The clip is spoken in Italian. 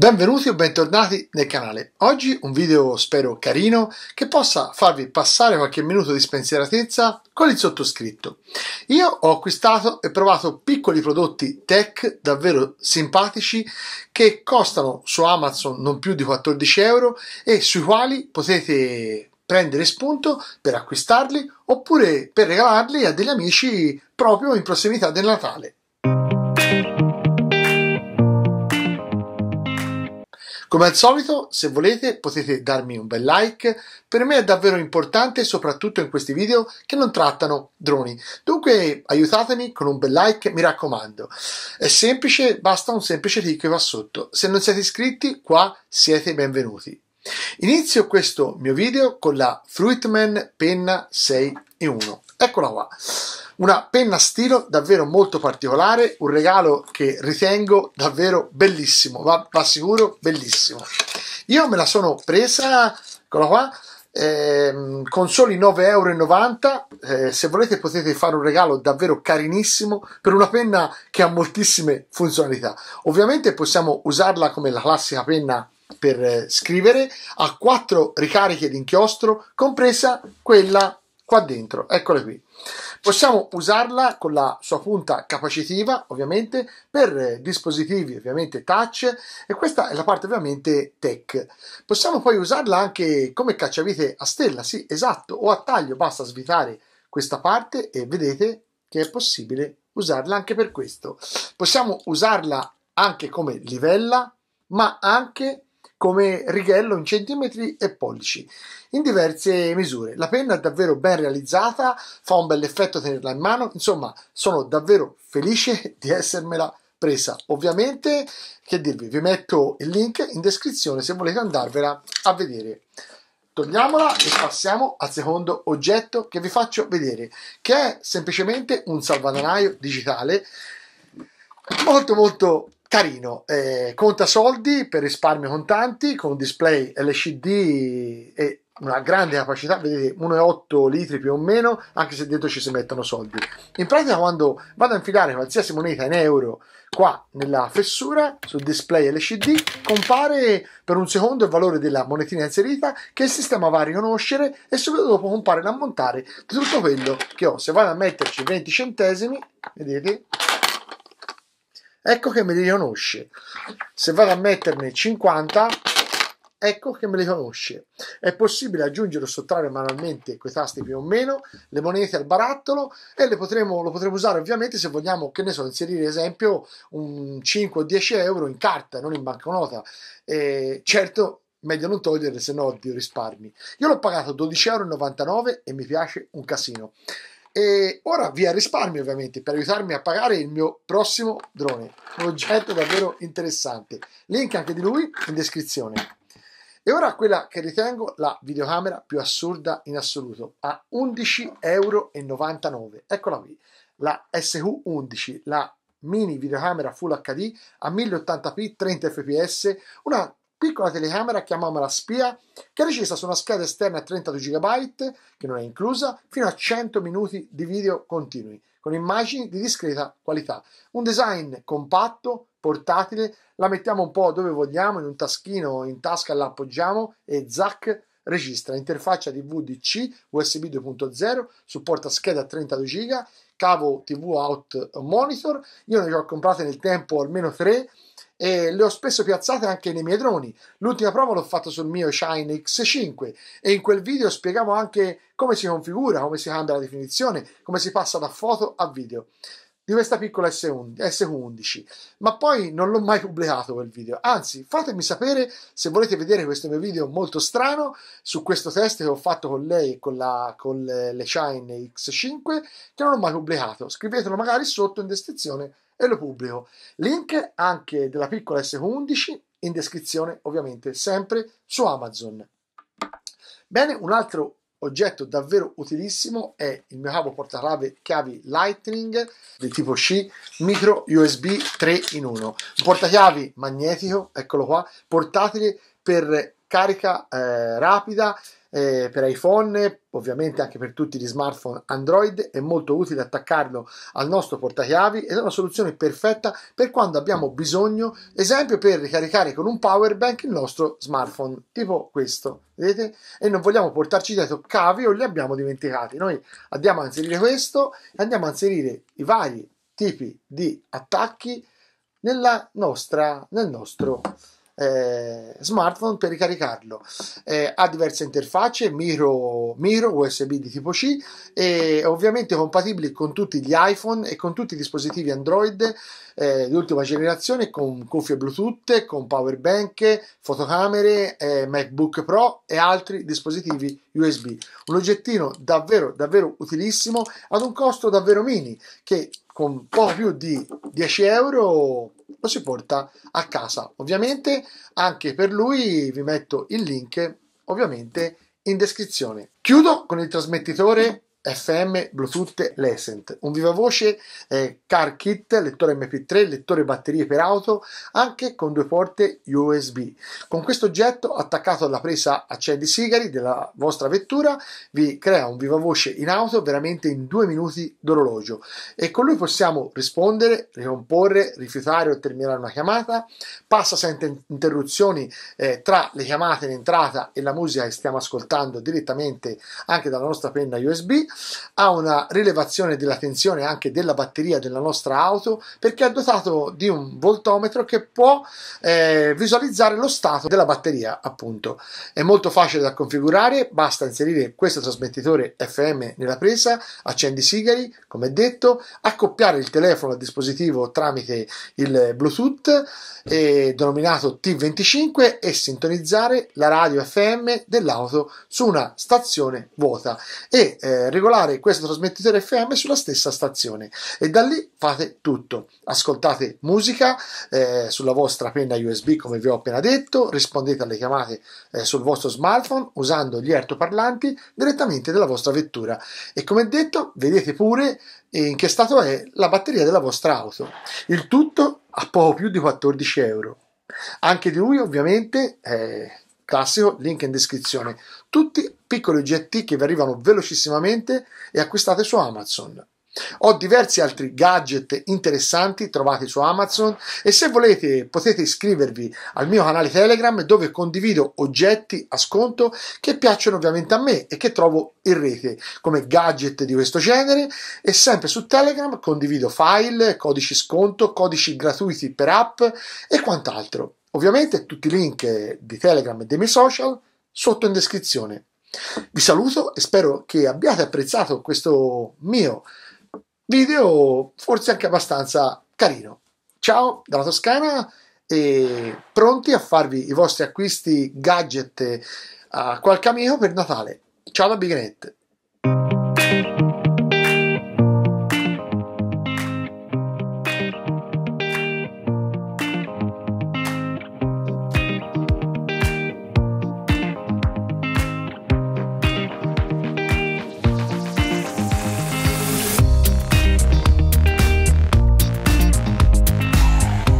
Benvenuti o bentornati nel canale. Oggi un video spero carino che possa farvi passare qualche minuto di spensieratezza con il sottoscritto. Io ho acquistato e provato piccoli prodotti tech davvero simpatici che costano su Amazon non più di 14 euro e sui quali potete prendere spunto per acquistarli oppure per regalarli a degli amici proprio in prossimità del Natale. Come al solito, se volete potete darmi un bel like, per me è davvero importante soprattutto in questi video che non trattano droni. Dunque aiutatemi con un bel like, mi raccomando. È semplice, basta un semplice clic qua sotto. Se non siete iscritti, qua siete benvenuti. Inizio questo mio video con la Fruitman penna 6 in 1. Eccola qua. Una penna stilo davvero molto particolare, un regalo che ritengo davvero bellissimo, va, va sicuro bellissimo. Io me la sono presa, eccola qua, eh, con soli 9,90 euro. Eh, se volete potete fare un regalo davvero carinissimo per una penna che ha moltissime funzionalità. Ovviamente possiamo usarla come la classica penna per eh, scrivere, ha quattro ricariche di inchiostro, compresa quella qua dentro, eccole qui. Possiamo usarla con la sua punta capacitiva, ovviamente, per dispositivi ovviamente touch e questa è la parte ovviamente tech. Possiamo poi usarla anche come cacciavite a stella, sì, esatto, o a taglio, basta svitare questa parte e vedete che è possibile usarla anche per questo. Possiamo usarla anche come livella, ma anche come righello in centimetri e pollici in diverse misure. La penna è davvero ben realizzata, fa un bel effetto tenerla in mano, insomma sono davvero felice di essermela presa. Ovviamente, che dirvi, vi metto il link in descrizione se volete andarvela a vedere. Togliamola e passiamo al secondo oggetto che vi faccio vedere, che è semplicemente un salvadanaio digitale molto molto carino, eh, conta soldi per risparmio contanti con display LCD e una grande capacità, vedete 1,8 litri più o meno, anche se dentro ci si mettono soldi. In pratica quando vado a infilare qualsiasi moneta in euro qua nella fessura sul display LCD compare per un secondo il valore della monetina inserita che il sistema va a riconoscere e subito dopo compare l'ammontare di tutto quello che ho. Se vado a metterci 20 centesimi, vedete, ecco che me li riconosce. Se vado a metterne 50, ecco che me li conosce. È possibile aggiungere o sottrarre manualmente quei tasti più o meno le monete al barattolo e le potremo, lo potremo usare ovviamente se vogliamo, che ne so, inserire esempio un 5 o 10 euro in carta, non in banconota. E certo, meglio non toglierle se no oddio risparmi. Io l'ho pagato 12,99 euro e mi piace un casino. E ora via risparmio ovviamente per aiutarmi a pagare il mio prossimo drone, un oggetto davvero interessante. Link anche di lui in descrizione. E ora quella che ritengo la videocamera più assurda in assoluto, a 11,99 euro. Eccola qui, la SQ11, la mini videocamera Full HD a 1080p 30 fps, una piccola telecamera, chiamiamola spia, che è recisa su una scheda esterna a 32 GB, che non è inclusa, fino a 100 minuti di video continui, con immagini di discreta qualità. Un design compatto, portatile, la mettiamo un po' dove vogliamo, in un taschino, in tasca la appoggiamo e zac registra interfaccia VDC USB 2.0, supporta scheda a 32 GB, cavo TV out monitor. Io ne ho comprate nel tempo almeno tre e le ho spesso piazzate anche nei miei droni. L'ultima prova l'ho fatta sul mio Shine X5 e in quel video spiegavo anche come si configura, come si cambia la definizione, come si passa da foto a video di questa piccola S11, ma poi non l'ho mai pubblicato quel video. Anzi, fatemi sapere se volete vedere questo mio video molto strano su questo test che ho fatto con lei con, la, con le Shine X5 che non ho mai pubblicato. Scrivetelo magari sotto in descrizione e lo pubblico. Link anche della piccola S11 in descrizione, ovviamente, sempre su Amazon. Bene, un altro oggetto davvero utilissimo è il mio cavo portachiavi chiavi Lightning del tipo C micro USB 3 in 1 un portachiavi magnetico eccolo qua portatile per carica eh, rapida eh, per iPhone, ovviamente anche per tutti gli smartphone Android, è molto utile attaccarlo al nostro portachiavi ed è una soluzione perfetta per quando abbiamo bisogno, esempio per ricaricare con un power bank il nostro smartphone, tipo questo, vedete? E non vogliamo portarci dietro cavi o li abbiamo dimenticati. Noi andiamo a inserire questo e andiamo a inserire i vari tipi di attacchi nella nostra, nel nostro eh, smartphone per ricaricarlo. Eh, ha diverse interfacce, micro, micro, USB di tipo C e ovviamente compatibili con tutti gli iPhone e con tutti i dispositivi Android eh, di ultima generazione con cuffie Bluetooth, con power bank, fotocamere, eh, MacBook Pro e altri dispositivi USB. Un oggettino davvero davvero utilissimo ad un costo davvero mini che con poco più di 10 euro lo si porta a casa. Ovviamente anche per lui vi metto il link ovviamente in descrizione. Chiudo con il trasmettitore FM Bluetooth Lesent, un viva voce eh, car kit, lettore MP3, lettore batterie per auto, anche con due porte USB. Con questo oggetto attaccato alla presa accendi sigari della vostra vettura vi crea un viva voce in auto veramente in due minuti d'orologio. E con lui possiamo rispondere, ricomporre, rifiutare o terminare una chiamata, passa senza interruzioni eh, tra le chiamate in entrata e la musica che stiamo ascoltando direttamente anche dalla nostra penna USB ha una rilevazione della tensione anche della batteria della nostra auto perché è dotato di un voltometro che può eh, visualizzare lo stato della batteria appunto. È molto facile da configurare basta inserire questo trasmettitore FM nella presa accendi sigari come detto accoppiare il telefono al dispositivo tramite il bluetooth eh, denominato T25 e sintonizzare la radio FM dell'auto su una stazione vuota. E eh, regolare questo trasmettitore FM sulla stessa stazione e da lì fate tutto. Ascoltate musica eh, sulla vostra penna USB come vi ho appena detto, rispondete alle chiamate eh, sul vostro smartphone usando gli ertoparlanti direttamente dalla vostra vettura e come detto vedete pure in che stato è la batteria della vostra auto. Il tutto a poco più di 14 euro. Anche di lui ovviamente eh, classico, link in descrizione. Tutti piccoli oggetti che vi arrivano velocissimamente e acquistate su Amazon. Ho diversi altri gadget interessanti trovati su Amazon e se volete potete iscrivervi al mio canale Telegram dove condivido oggetti a sconto che piacciono ovviamente a me e che trovo in rete come gadget di questo genere e sempre su Telegram condivido file, codici sconto, codici gratuiti per app e quant'altro. Ovviamente tutti i link di Telegram e dei miei social sotto in descrizione. Vi saluto e spero che abbiate apprezzato questo mio video, forse anche abbastanza carino. Ciao dalla Toscana e pronti a farvi i vostri acquisti gadget a qualche amico per Natale. Ciao da Bignet.